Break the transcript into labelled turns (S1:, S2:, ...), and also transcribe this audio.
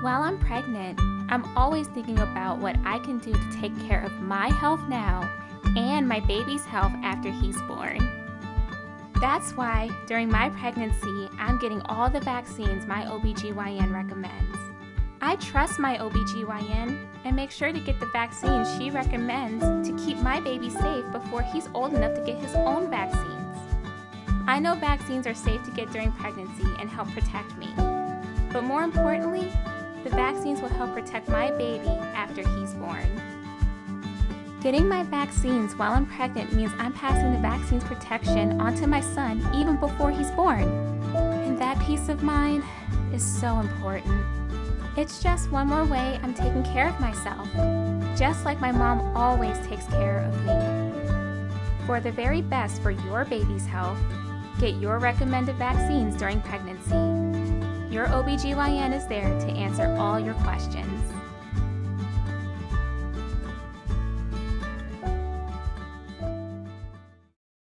S1: While I'm pregnant, I'm always thinking about what I can do to take care of my health now and my baby's health after he's born. That's why during my pregnancy, I'm getting all the vaccines my OBGYN recommends. I trust my OBGYN and make sure to get the vaccines she recommends to keep my baby safe before he's old enough to get his own vaccines. I know vaccines are safe to get during pregnancy and help protect me. But more importantly, the vaccines will help protect my baby after he's born. Getting my vaccines while I'm pregnant means I'm passing the vaccine's protection onto my son even before he's born. And that peace of mind is so important. It's just one more way I'm taking care of myself, just like my mom always takes care of me. For the very best for your baby's health, get your recommended vaccines during pregnancy. Your OBGYN is there to answer your questions.